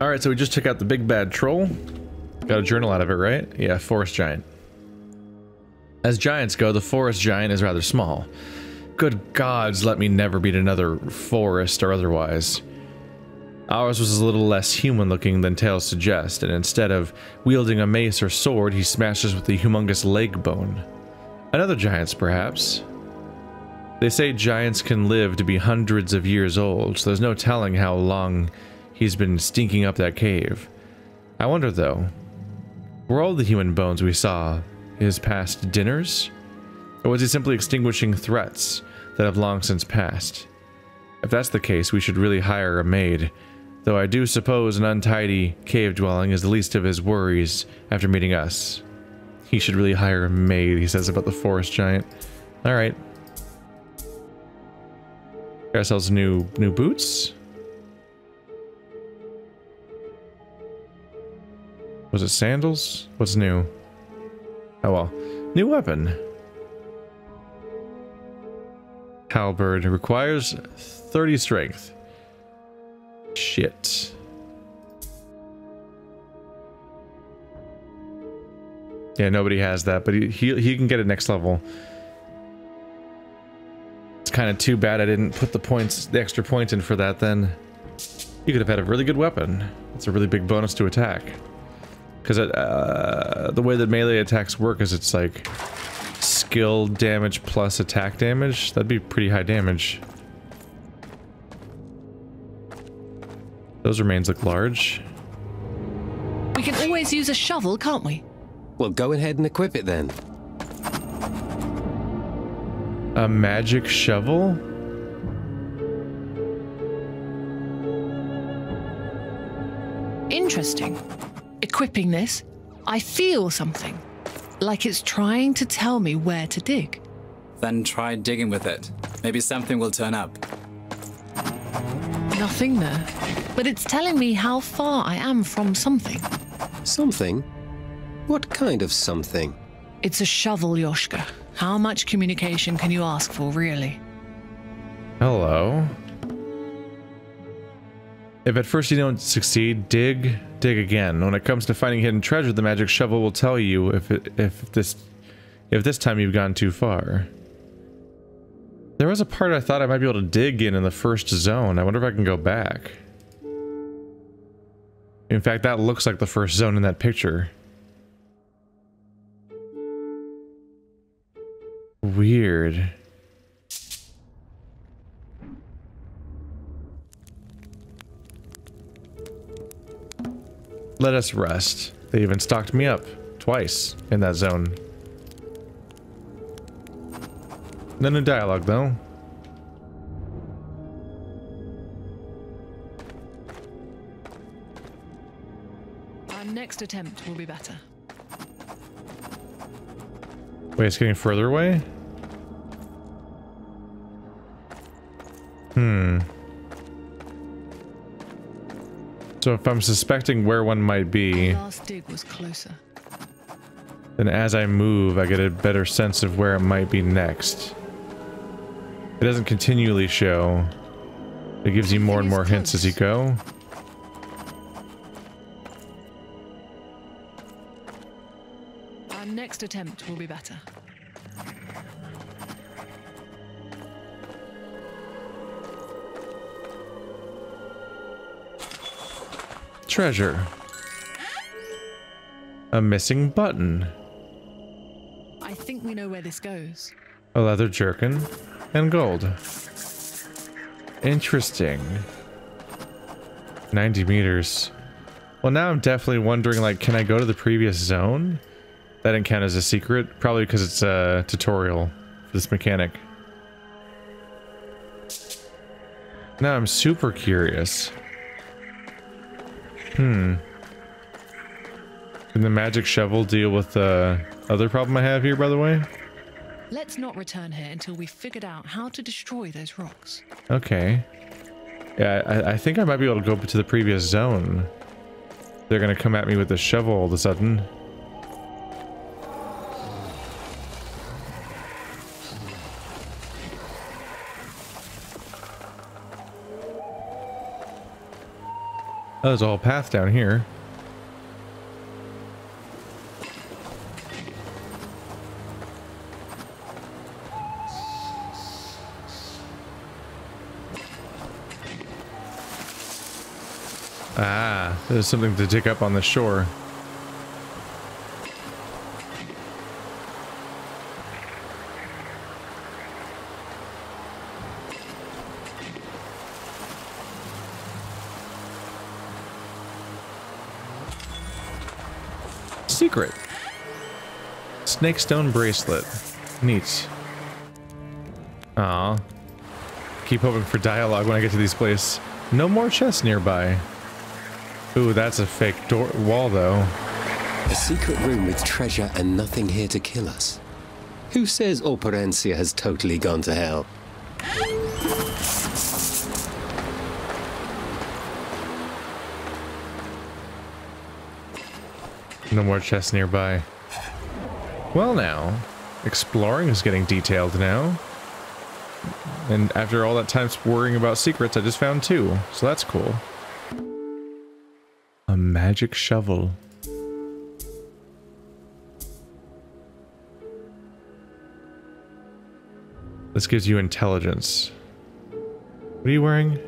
Alright, so we just took out the big bad troll. Got a journal out of it, right? Yeah, forest giant. As giants go, the forest giant is rather small. Good gods, let me never beat another forest or otherwise. Ours was a little less human looking than tales suggest, and instead of wielding a mace or sword, he smashes with a humongous leg bone. Another giant's, perhaps. They say giants can live to be hundreds of years old, so there's no telling how long he's been stinking up that cave. I wonder though, were all the human bones we saw his past dinners? Or was he simply extinguishing threats that have long since passed? If that's the case, we should really hire a maid, though I do suppose an untidy cave dwelling is the least of his worries after meeting us. He should really hire a maid, he says about the forest giant. Alright. Got ourselves new new boots. Was it sandals? What's new? Oh well. New weapon. Halberd requires 30 strength. Shit. Yeah, nobody has that, but he, he, he can get it next level. It's kind of too bad I didn't put the points, the extra points in for that then. You could have had a really good weapon. It's a really big bonus to attack. Because uh, the way that melee attacks work is it's like skill damage plus attack damage. That'd be pretty high damage. Those remains look large. We can always use a shovel, can't we? Well, go ahead and equip it then. A magic shovel? Interesting. Equipping this, I feel something. Like it's trying to tell me where to dig. Then try digging with it. Maybe something will turn up. Nothing there. But it's telling me how far I am from something. Something? What kind of something? It's a shovel, Jozka. How much communication can you ask for, really? Hello. If at first you don't succeed, dig, dig again. When it comes to finding hidden treasure, the magic shovel will tell you if it, if this if this time you've gone too far. There was a part I thought I might be able to dig in in the first zone. I wonder if I can go back. In fact, that looks like the first zone in that picture. Weird. Let us rest. They even stocked me up twice in that zone. None in dialogue though. Our next attempt will be better. Wait, it's getting further away? Hmm. So if I'm suspecting where one might be, then as I move, I get a better sense of where it might be next. It doesn't continually show. It gives you more and more hints as you go. Our next attempt will be better. Treasure. A missing button. I think we know where this goes. A leather jerkin. And gold. Interesting. 90 meters. Well, now I'm definitely wondering, like, can I go to the previous zone? That didn't count as a secret. Probably because it's a tutorial for this mechanic. Now I'm super curious. Hmm. Can the magic shovel deal with the other problem I have here, by the way? Let's not return here until we've figured out how to destroy those rocks. Okay. Yeah, I, I think I might be able to go up to the previous zone. They're gonna come at me with the shovel all of a sudden. Oh, there's a whole path down here. Ah, there's something to dig up on the shore. Secret. Snakestone bracelet. Neat. Aw. Keep hoping for dialogue when I get to these places. No more chests nearby. Ooh, that's a fake door wall though. A secret room with treasure and nothing here to kill us. Who says Operencia has totally gone to hell? No more chests nearby. Well now, exploring is getting detailed now. And after all that time worrying about secrets, I just found two, so that's cool. A magic shovel. This gives you intelligence. What are you wearing?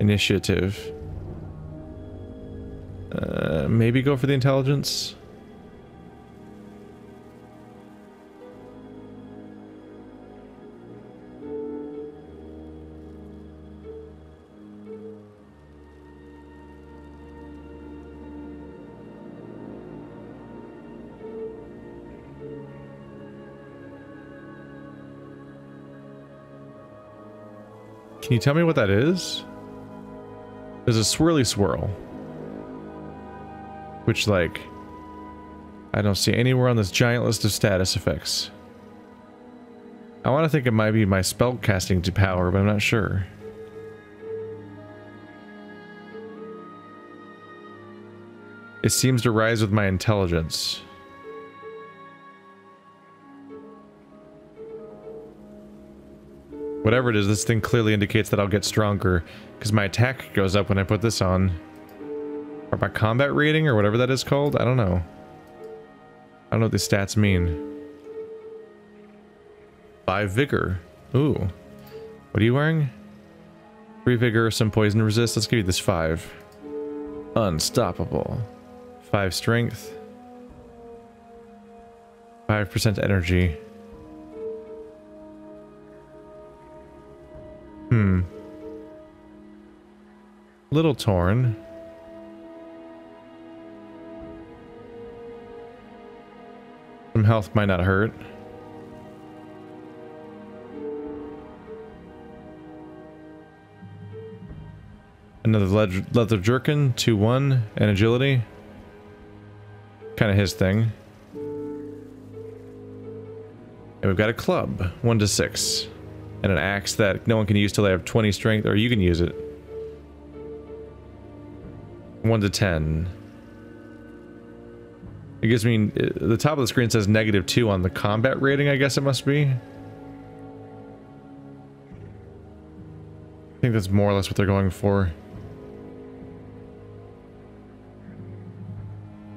Initiative. Uh, maybe go for the intelligence. Can you tell me what that is? There's a swirly swirl. Which, like, I don't see anywhere on this giant list of status effects. I want to think it might be my spell casting to power, but I'm not sure. It seems to rise with my intelligence. Whatever it is, this thing clearly indicates that I'll get stronger, because my attack goes up when I put this on. Or my combat rating, or whatever that is called? I don't know. I don't know what these stats mean. Five vigor. Ooh. What are you wearing? Three vigor, some poison resist. Let's give you this five. Unstoppable. Five strength. Five percent energy. Hmm. Little torn. Some health might not hurt. Another leather, jerkin, 2-1, and agility. Kind of his thing. And we've got a club, 1 to 6. And an axe that no one can use till they have 20 strength, or you can use it. 1 to 10. It gives me, the top of the screen says negative 2 on the combat rating, I guess it must be. I think that's more or less what they're going for.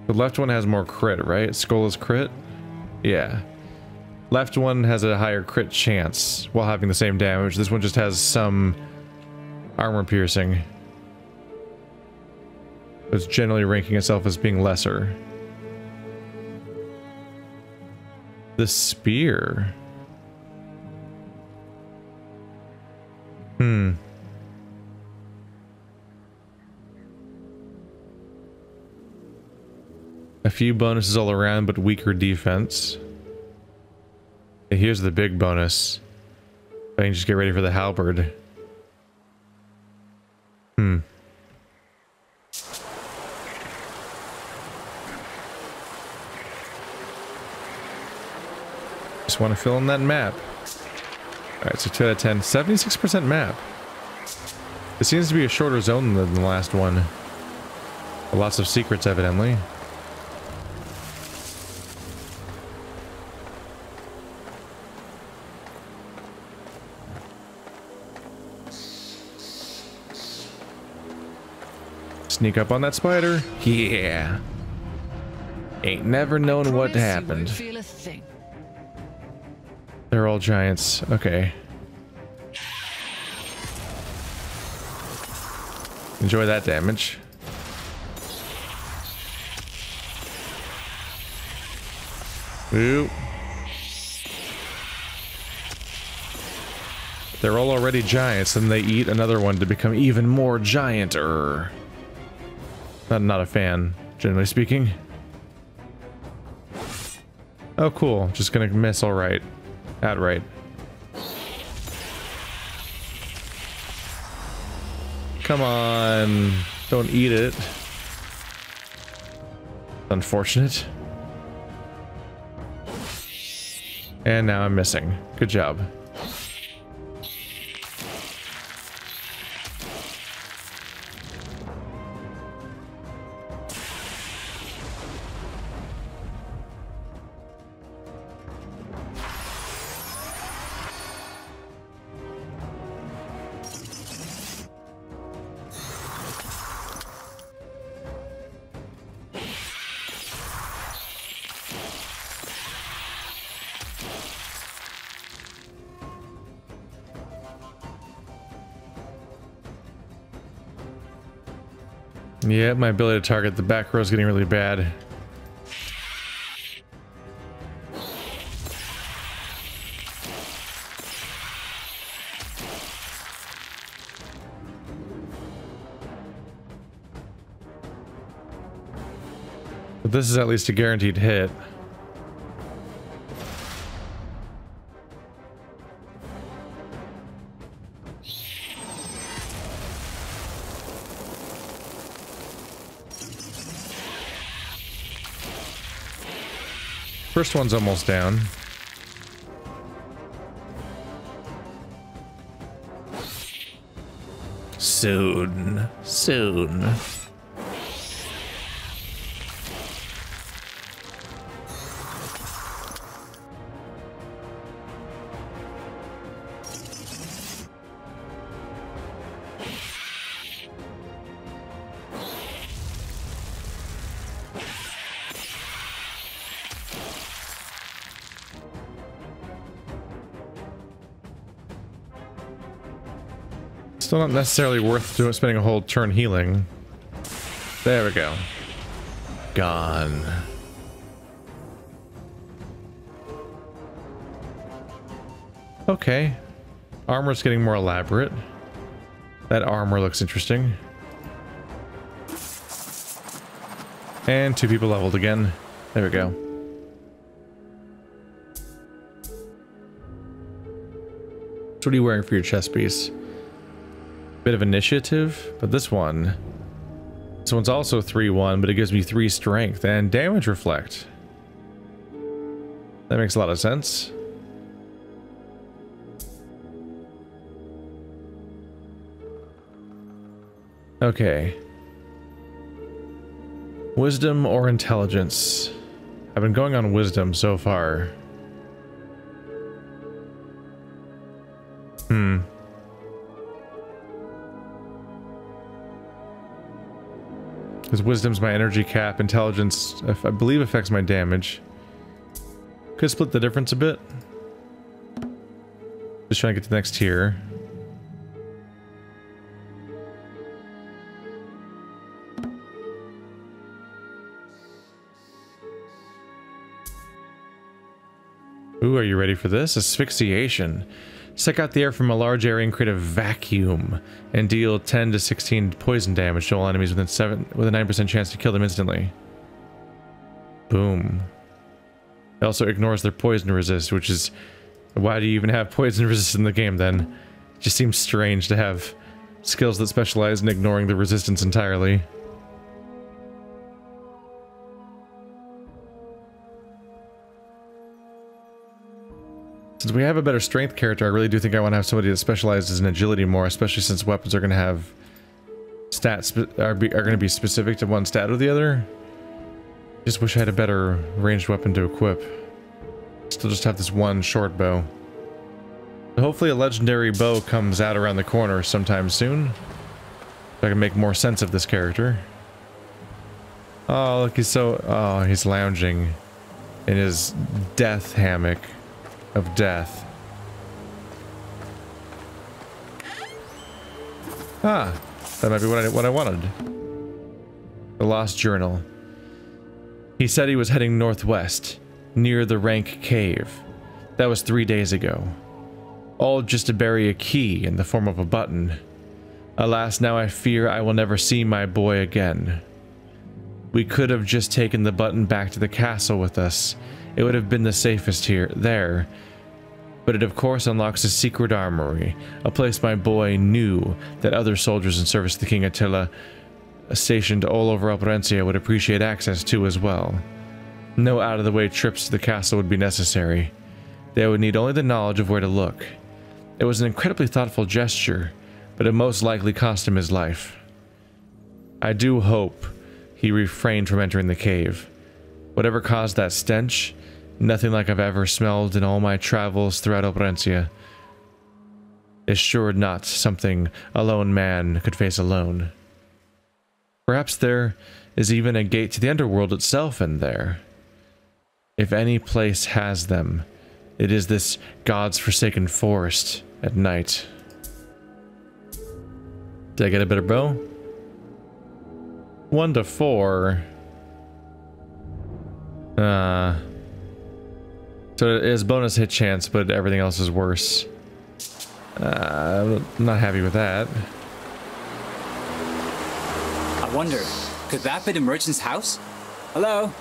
The left one has more crit, right? Skull is crit? Yeah. Left one has a higher crit chance while having the same damage. This one just has some armor piercing. It's generally ranking itself as being lesser. The spear. Hmm. A few bonuses all around, but weaker defense. Here's the big bonus. I can just get ready for the halberd. Hmm. Want to fill in that map. Alright, so 2 out of 10. 76% map. It seems to be a shorter zone than the last one. Lots of secrets, evidently. sneak up on that spider. Yeah. Ain't never known what Promise you happened. They're all giants. Okay. Enjoy that damage. Ooh. They're all already giants, and they eat another one to become even more gianter. Not, not a fan, generally speaking. Oh, cool. Just gonna miss right. right. Come on. Don't eat it. Unfortunate. And now I'm missing. Good job. Yeah, my ability to target the back row is getting really bad. But this is at least a guaranteed hit. First one's almost down. Soon. Soon. Still not necessarily worth doing, spending a whole turn healing. There we go. Gone. Okay. Armor's getting more elaborate. That armor looks interesting. And two people leveled again. There we go. So what are you wearing for your chest piece? Bit of initiative, but this one... This one's also 3-1, but it gives me 3 strength and damage reflect. That makes a lot of sense. Okay. Wisdom or intelligence? I've been going on wisdom so far. Because wisdom's my energy cap, intelligence, I believe, affects my damage. Could split the difference a bit. Just trying to get to the next tier. Ooh, are you ready for this? Asphyxiation. Suck out the air from a large area and create a vacuum, and deal 10 to 16 poison damage to all enemies within seven with a 9% chance to kill them instantly. Boom. It also ignores their poison resist, which is why do you even have poison resist in the game then? It just seems strange to have skills that specialize in ignoring the resistance entirely. Since we have a better strength character, I really do think I want to have somebody that specializes in agility more, especially since weapons are going to have stats are, be, are going to be specific to one stat or the other. Just wish I had a better ranged weapon to equip. Still just have this one short bow. Hopefully a legendary bow comes out around the corner sometime soon. So I can make more sense of this character. Oh, look, he's so... Oh, he's lounging in his death hammock of death. Ah, that might be what I, what I wanted. The Lost Journal. He said he was heading northwest, near the Rank Cave. That was three days ago. All just to bury a key in the form of a button. Alas, now I fear I will never see my boy again. We could have just taken the button back to the castle with us. It would have been the safest here, there. But it of course unlocks a secret armory, a place my boy knew that other soldiers in service to King Attila, stationed all over Operencia, would appreciate access to as well. No out-of-the-way trips to the castle would be necessary. They would need only the knowledge of where to look. It was an incredibly thoughtful gesture, but it most likely cost him his life. I do hope he refrained from entering the cave. Whatever caused that stench, nothing like I've ever smelled in all my travels throughout Operencia, is sure not something a lone man could face alone. Perhaps there is even a gate to the underworld itself in there. If any place has them, it is this God's forsaken forest at night. Did I get a better bow? One to four. Uh, so it is bonus hit chance, but everything else is worse. Uh, I'm not happy with that. I wonder, could that be the merchant's house? Hello?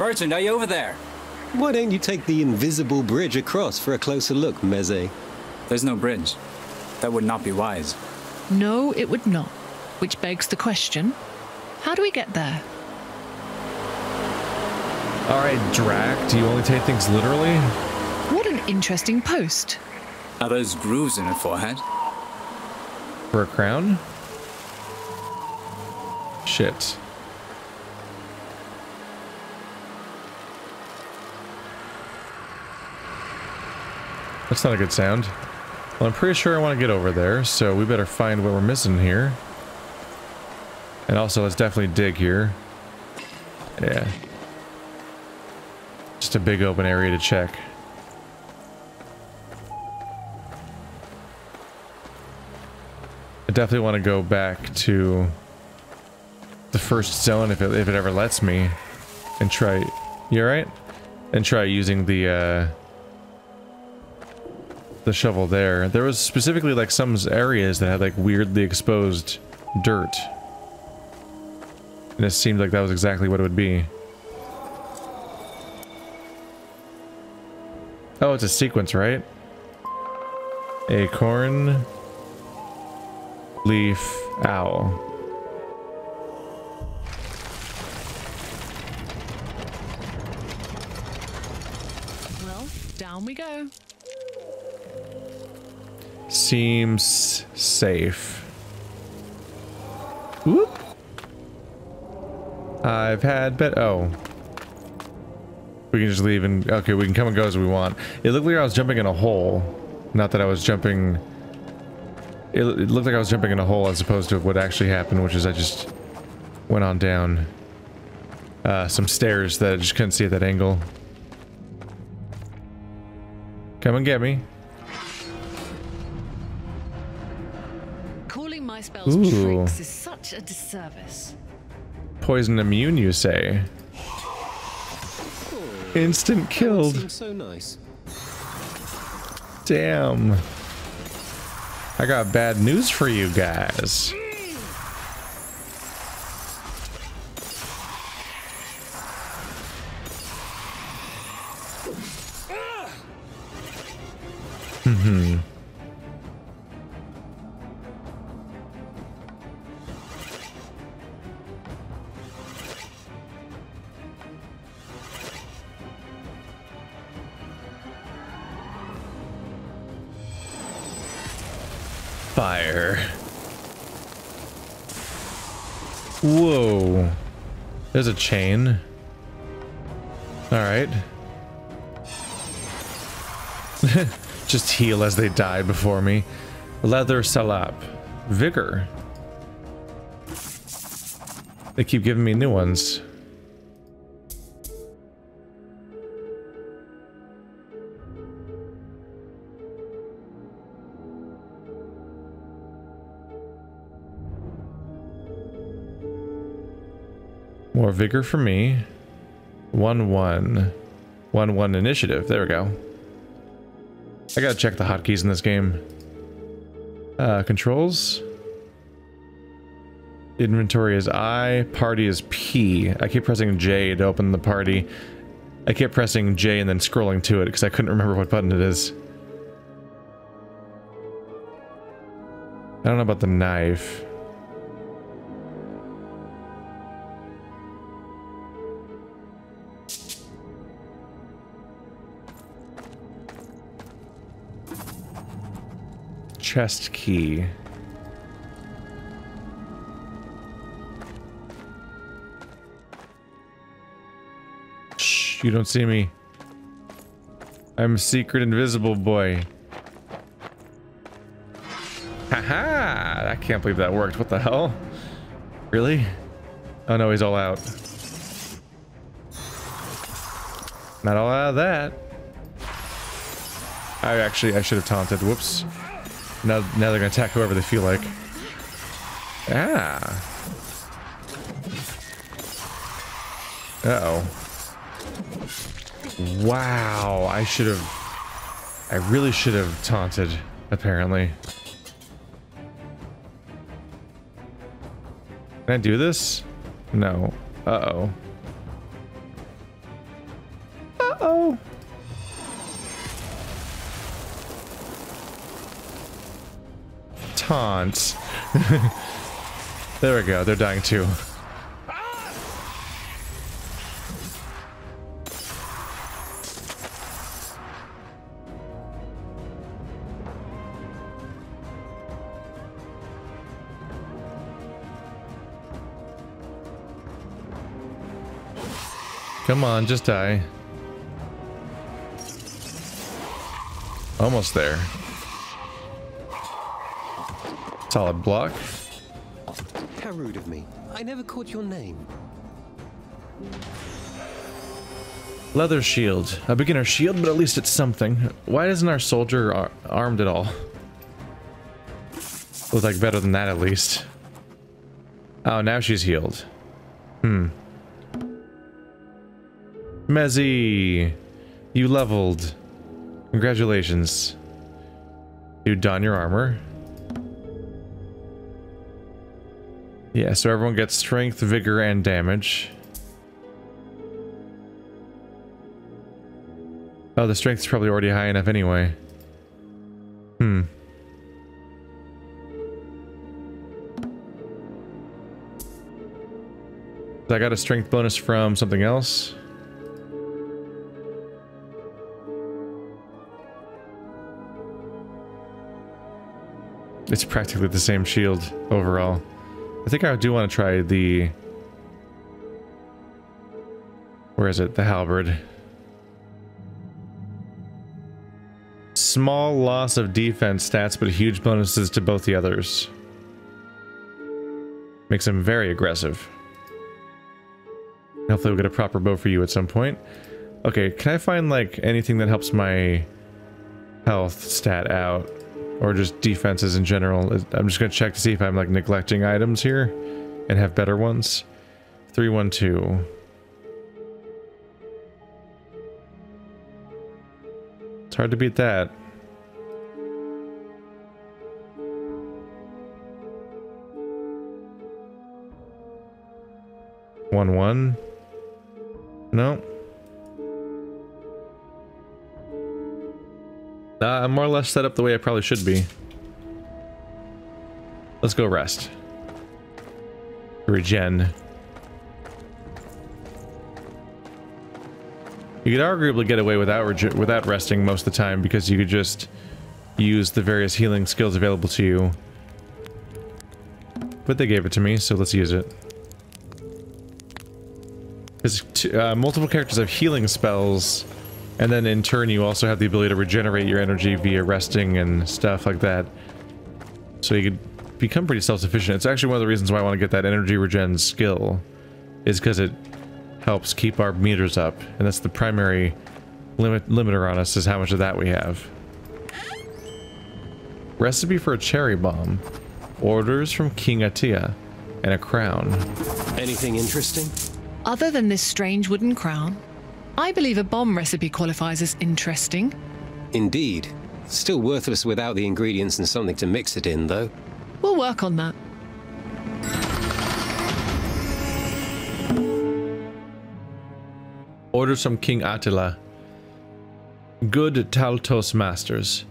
Merchant, are you over there? Why don't you take the invisible bridge across for a closer look, Meze? There's no bridge. That would not be wise. No, it would not. Which begs the question how do we get there? Alright, Drac, do you only take things literally? What an interesting post. Are those grooves in her forehead? For a crown? Shit. That's not a good sound. Well, I'm pretty sure I want to get over there, so we better find what we're missing here. And also, let's definitely dig here. Yeah. Just a big open area to check. I definitely want to go back to the first zone if it, if it ever lets me and try... You alright? And try using the, uh, the shovel there. There was specifically like some areas that had like weirdly exposed dirt. And it seemed like that was exactly what it would be. Oh, it's a sequence, right? Acorn. Leaf. Owl. Well, down we go. Seems safe. Whoop. I've had bet. Oh. We can just leave and... Okay, we can come and go as we want. It looked like I was jumping in a hole. Not that I was jumping... It, it looked like I was jumping in a hole as opposed to what actually happened, which is I just went on down uh, some stairs that I just couldn't see at that angle. Come and get me. Calling my spells Ooh. tricks is such a disservice. Poison immune, you say? Instant killed. Seems so nice. Damn. I got bad news for you guys. Whoa. There's a chain. Alright. Just heal as they die before me. Leather salap. Vigor. They keep giving me new ones. More vigor for me. One one. One one initiative. There we go. I gotta check the hotkeys in this game. Uh, controls. Inventory is I, party is P. I keep pressing J to open the party. I kept pressing J and then scrolling to it because I couldn't remember what button it is. I don't know about the knife. Chest key. Shh, you don't see me. I'm a secret invisible boy. Haha! I can't believe that worked. What the hell? Really? Oh no, he's all out. Not all out of that. I actually, I should have taunted. Whoops. Now, now they're gonna attack whoever they feel like. Ah. Uh oh. Wow, I should have... I really should have taunted, apparently. Can I do this? No. Uh-oh. Uh-oh. Taunt. there we go, they're dying too. Come on, just die. Almost there. Solid block. How rude of me. I never caught your name. Leather shield. A beginner shield, but at least it's something. Why isn't our soldier ar armed at all? Looks like better than that at least. Oh, now she's healed. Hmm. Mezzy! You leveled. Congratulations. You don your armor. Yeah, so everyone gets strength, vigor, and damage. Oh, the strength's probably already high enough anyway. Hmm. I got a strength bonus from something else. It's practically the same shield overall. I think I do want to try the... Where is it? The halberd. Small loss of defense stats, but huge bonuses to both the others. Makes him very aggressive. Hopefully we'll get a proper bow for you at some point. Okay, can I find like anything that helps my health stat out? Or just defenses in general. I'm just gonna check to see if I'm like neglecting items here and have better ones. 312. It's hard to beat that. One one. No. Uh, I'm more or less set up the way I probably should be. Let's go rest. Regen. You could arguably get away without without resting most of the time because you could just use the various healing skills available to you. But they gave it to me, so let's use it. Because uh, multiple characters have healing spells and then in turn, you also have the ability to regenerate your energy via resting and stuff like that. So you could become pretty self-sufficient. It's actually one of the reasons why I want to get that energy regen skill. Is because it helps keep our meters up. And that's the primary limit limiter on us, is how much of that we have. Recipe for a cherry bomb. Orders from King Attila. And a crown. Anything interesting? Other than this strange wooden crown, I believe a bomb recipe qualifies as interesting. Indeed. Still worthless without the ingredients and something to mix it in, though. We'll work on that. Orders from King Attila. Good Taltos masters.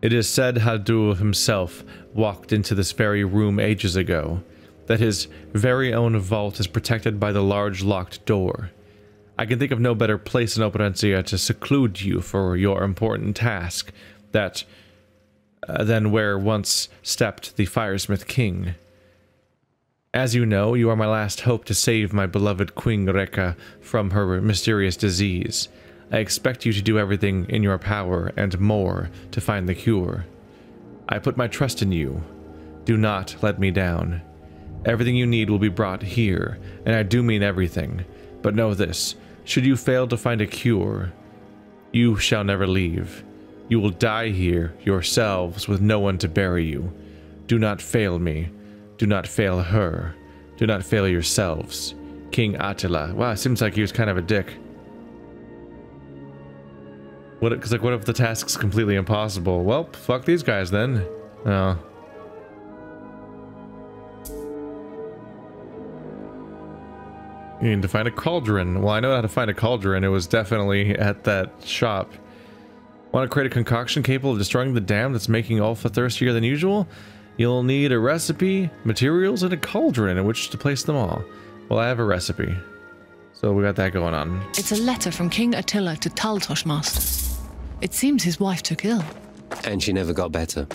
It is said Hadúr himself walked into this very room ages ago, that his very own vault is protected by the large locked door. I can think of no better place in Operencia to seclude you for your important task that uh, than where once stepped the Firesmith King. As you know, you are my last hope to save my beloved Queen Reka from her mysterious disease. I expect you to do everything in your power and more to find the cure. I put my trust in you. Do not let me down. Everything you need will be brought here, and I do mean everything. But know this, should you fail to find a cure, you shall never leave. You will die here, yourselves, with no one to bury you. Do not fail me. Do not fail her. Do not fail yourselves. King Attila. Wow, seems like he was kind of a dick. What? Because like, what if the task's completely impossible? Well, fuck these guys then. Oh. You need to find a cauldron. Well, I know how to find a cauldron. It was definitely at that shop. Want to create a concoction capable of destroying the dam that's making Ulfa thirstier than usual? You'll need a recipe, materials, and a cauldron in which to place them all. Well, I have a recipe. So we got that going on. It's a letter from King Attila to Taltosh Masters. It seems his wife took ill. And she never got better.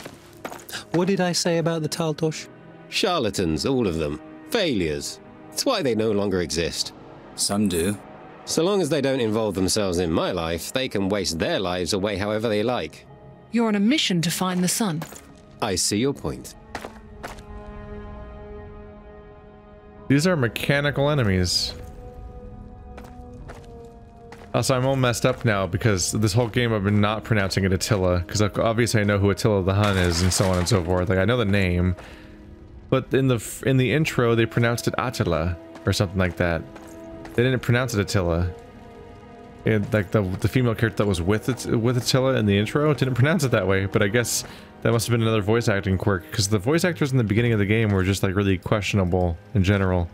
What did I say about the Taltosh? Charlatans, all of them. Failures. It's why they no longer exist. Some do. So long as they don't involve themselves in my life, they can waste their lives away however they like. You're on a mission to find the sun. I see your point. These are mechanical enemies. Also, I'm all messed up now because this whole game I've been not pronouncing it Attila, because obviously I know who Attila the Hun is and so on and so forth. Like, I know the name, but in the in the intro they pronounced it Attila or something like that. They didn't pronounce it Attila. And like the the female character that was with it with Attila in the intro didn't pronounce it that way, but I guess that must have been another voice acting quirk because the voice actors in the beginning of the game were just like really questionable in general,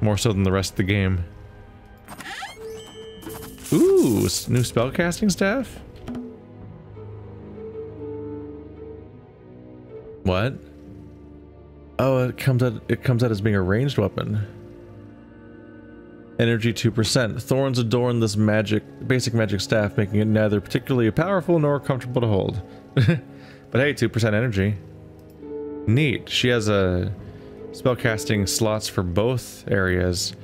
more so than the rest of the game. Ooh, new spellcasting staff? What? Oh, it comes out it comes out as being a ranged weapon. Energy 2%. Thorns adorn this magic basic magic staff, making it neither particularly powerful nor comfortable to hold. but hey, 2% energy. Neat. She has a spellcasting slots for both areas.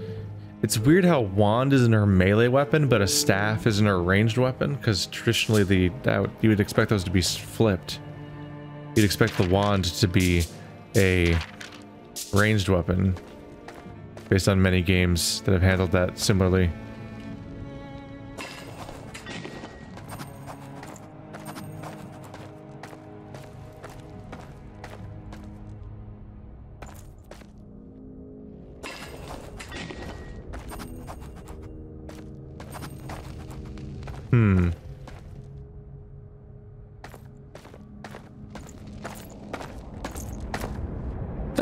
It's weird how wand is in her melee weapon, but a staff is in her ranged weapon, because traditionally the you would expect those to be flipped. You'd expect the wand to be a ranged weapon, based on many games that have handled that similarly.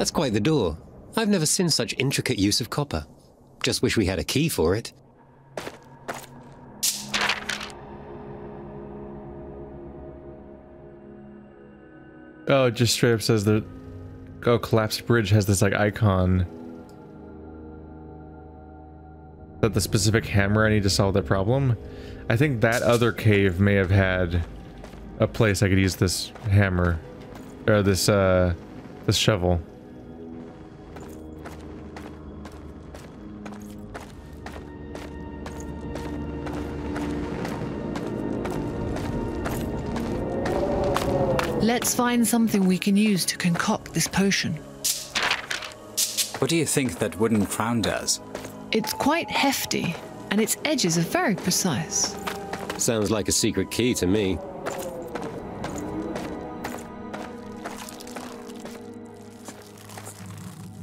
That's quite the door. I've never seen such intricate use of copper. Just wish we had a key for it. Oh, it just straight up says that oh collapsed bridge has this like icon. That the specific hammer I need to solve that problem. I think that other cave may have had a place I could use this hammer or this uh this shovel. Find something we can use to concoct this potion. What do you think that wooden crown does? It's quite hefty, and its edges are very precise. Sounds like a secret key to me.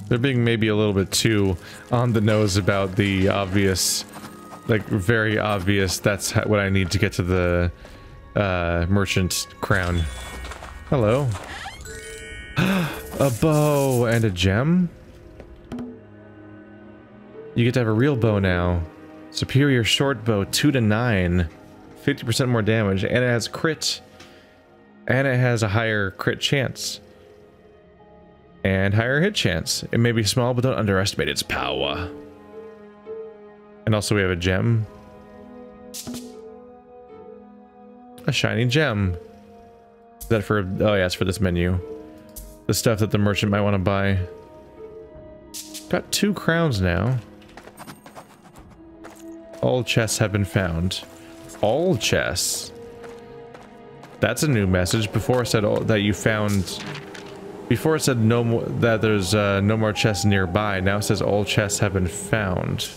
They're being maybe a little bit too on the nose about the obvious, like very obvious, that's what I need to get to the uh, merchant crown. Hello. a bow and a gem? You get to have a real bow now. Superior short bow, 2 to 9. 50% more damage, and it has crit. And it has a higher crit chance. And higher hit chance. It may be small, but don't underestimate its power. And also we have a gem. A shiny gem. Is that for... Oh yeah, it's for this menu. The stuff that the merchant might want to buy. Got two crowns now. All chests have been found. All chests? That's a new message. Before it said that you found... Before it said no more that there's uh, no more chests nearby. Now it says all chests have been found.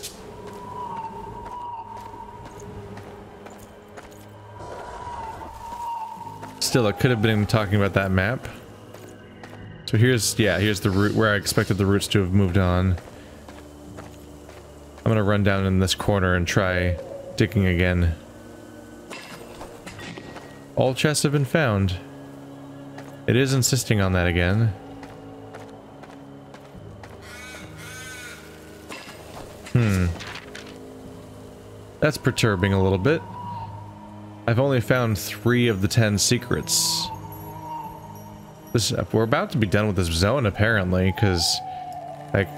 Still, it could have been talking about that map. So here's, yeah, here's the route where I expected the routes to have moved on. I'm gonna run down in this corner and try digging again. All chests have been found. It is insisting on that again. Hmm. That's perturbing a little bit. I've only found three of the ten secrets. This, we're about to be done with this zone, apparently, because, like,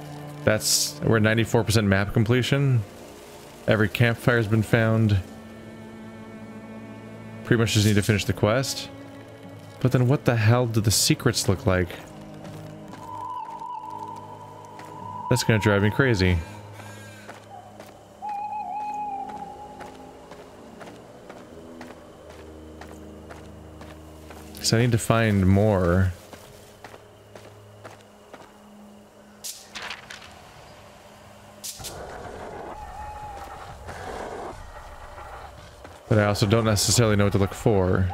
that's, we're 94% map completion. Every campfire's been found. Pretty much just need to finish the quest. But then what the hell do the secrets look like? That's gonna drive me crazy. I need to find more. But I also don't necessarily know what to look for.